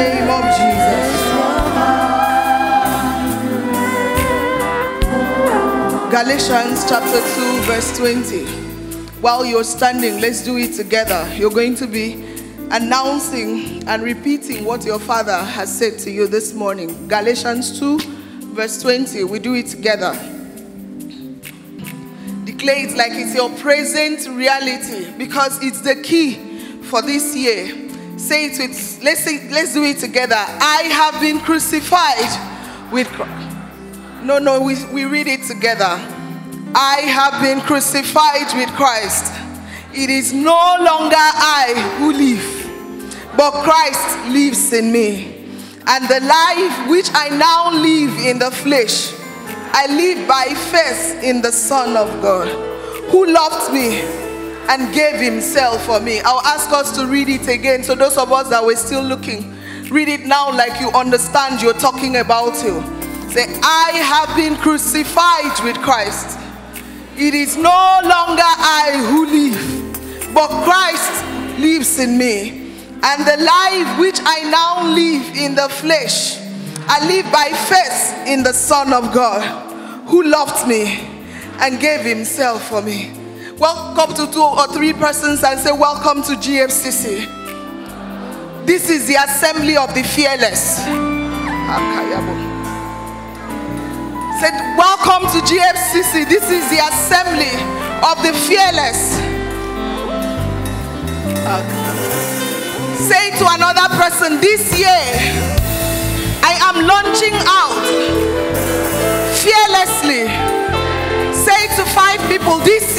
name of Jesus. Galatians chapter 2, verse 20. While you're standing, let's do it together. You're going to be announcing and repeating what your father has said to you this morning. Galatians 2, verse 20. We do it together. Declare it like it's your present reality because it's the key for this year. Say it with, let's say, let's do it together. I have been crucified with Christ. No, no, we, we read it together. I have been crucified with Christ. It is no longer I who live, but Christ lives in me. And the life which I now live in the flesh, I live by faith in the Son of God, who loved me and gave himself for me. I'll ask us to read it again. So, those of us that were still looking, read it now like you understand you're talking about you. Say, I have been crucified with Christ. It is no longer I who live, but Christ lives in me. And the life which I now live in the flesh, I live by faith in the Son of God, who loved me and gave himself for me. Welcome to two or three persons and say, Welcome to GFCC. This is the assembly of the fearless. Said, Welcome to GFCC. This is the assembly of the fearless. Say to another person, This year I am launching out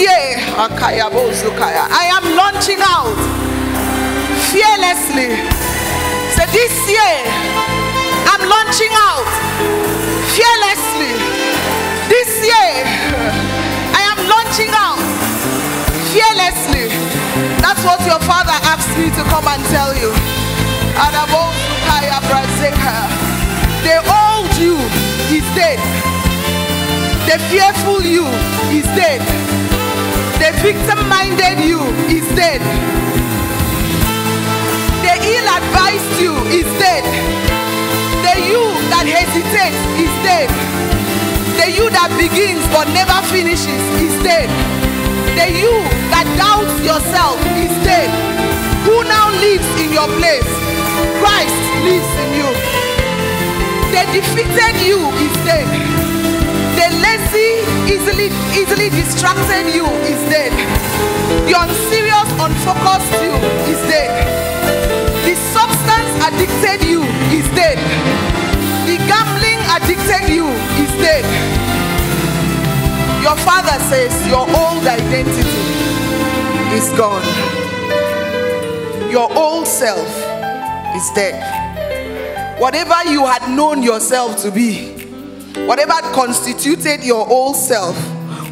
year I am launching out fearlessly. Say, This year I'm launching out fearlessly. This year, I am launching out fearlessly. That's what your father asked me to come and tell you. The old you is dead. The fearful you is dead. The victim-minded you is dead. The ill-advised you is dead. The you that hesitates is dead. The you that begins but never finishes is dead. The you that doubts yourself is dead. Who now lives in your place? Christ lives in you. The defeated you is dead. The lazy, easily, easily distracted you is dead. The unserious, unfocused you is dead. The substance addicted you is dead. The gambling addicted you is dead. Your father says your old identity is gone. Your old self is dead. Whatever you had known yourself to be, whatever constituted your old self,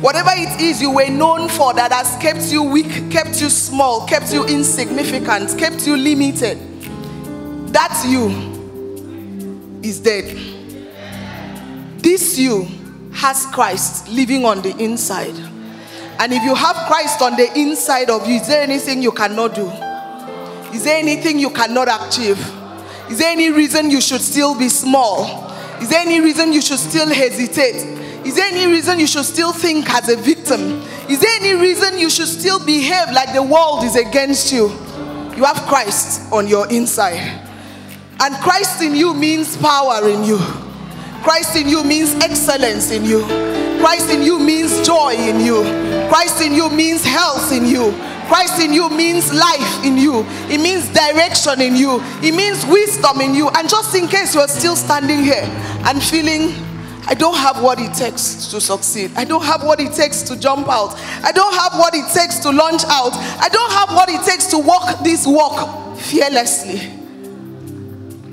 whatever it is you were known for that has kept you weak, kept you small, kept you insignificant, kept you limited, that you is dead. This you has Christ living on the inside. And if you have Christ on the inside of you, is there anything you cannot do? Is there anything you cannot achieve? Is there any reason you should still be small? Is there any reason you should still hesitate? Is there any reason you should still think as a victim? Is there any reason you should still behave like the world is against you? You have Christ on your inside. And Christ in you means power in you. Christ in you means excellence in you. Christ in you means joy in you. Christ in you means health in you. Christ in you means life in you. It means direction in you. It means wisdom in you. And just in case you're still standing here and feeling, I don't have what it takes to succeed. I don't have what it takes to jump out. I don't have what it takes to launch out. I don't have what it takes to walk this walk fearlessly.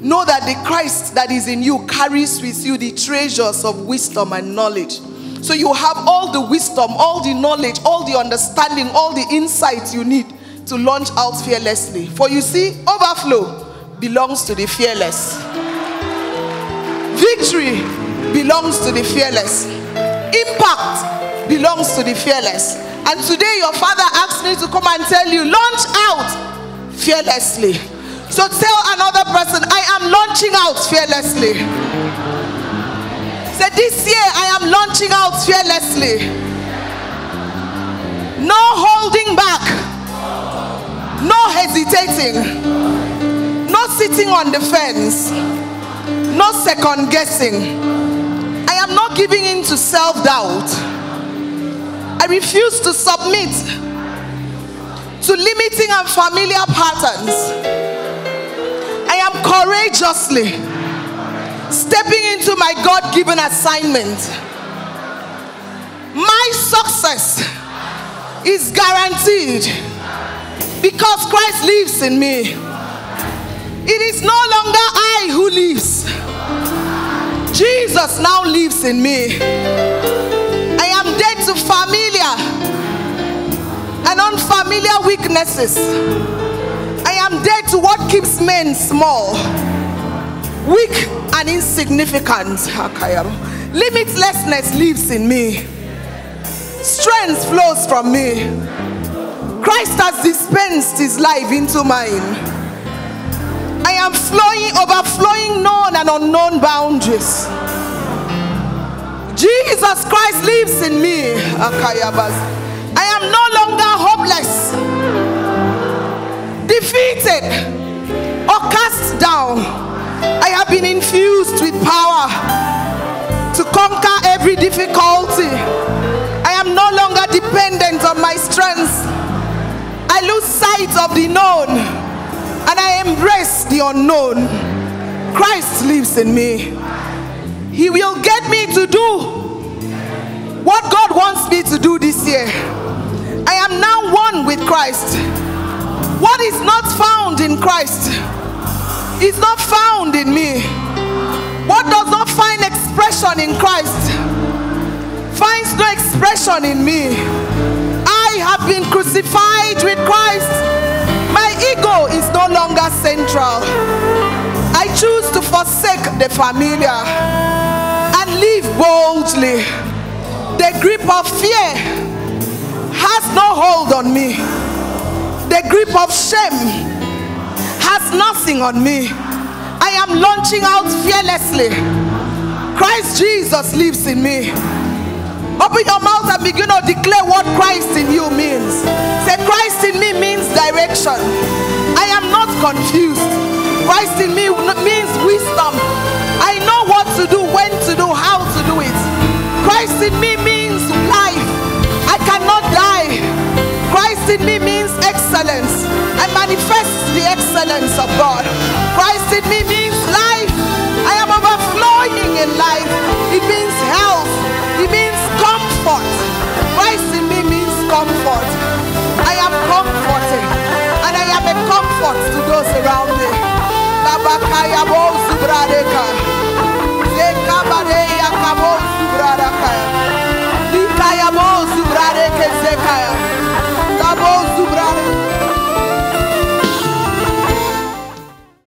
Know that the Christ that is in you carries with you the treasures of wisdom and knowledge. So you have all the wisdom, all the knowledge, all the understanding, all the insights you need to launch out fearlessly. For you see, overflow belongs to the fearless. Victory belongs to the fearless. Impact belongs to the fearless. And today your father asked me to come and tell you, launch out fearlessly. So tell another person, I am launching out fearlessly. This year I am launching out fearlessly. No holding back, no hesitating, no sitting on the fence, no second guessing. I am not giving in to self doubt. I refuse to submit to limiting and familiar patterns. I am courageously stepping into my God given assignment. My success is guaranteed because Christ lives in me. It is no longer I who lives, Jesus now lives in me. I am dead to familiar and unfamiliar weaknesses. I am dead to what keeps men small, weak, and insignificant. Limitlessness lives in me, strength flows from me. Christ has dispensed his life into mine. I am flowing, overflowing known and unknown boundaries. Jesus Christ lives in me. I am no longer hopeless, defeated, or cast down. Have been infused with power to conquer every difficulty. I am no longer dependent on my strength. I lose sight of the known and I embrace the unknown. Christ lives in me. He will get me to do what God wants me to do this year. I am now one with Christ. What is not found in Christ is not found in me. What does not find expression in Christ finds no expression in me. I have been crucified with Christ. My ego is no longer central. I choose to forsake the familiar and live boldly. The grip of fear has no hold on me. The grip of shame has nothing on me. I am launching out fearlessly. Christ Jesus lives in me. Open your mouth and begin to declare what Christ in you means. Say, Christ in me means direction. I am not confused. Christ in me means wisdom. Manifest the excellence of God. Christ in me means life. I am overflowing in life. It means health. It means comfort. Christ in me means comfort. I am comforted. And I am a comfort to those around me.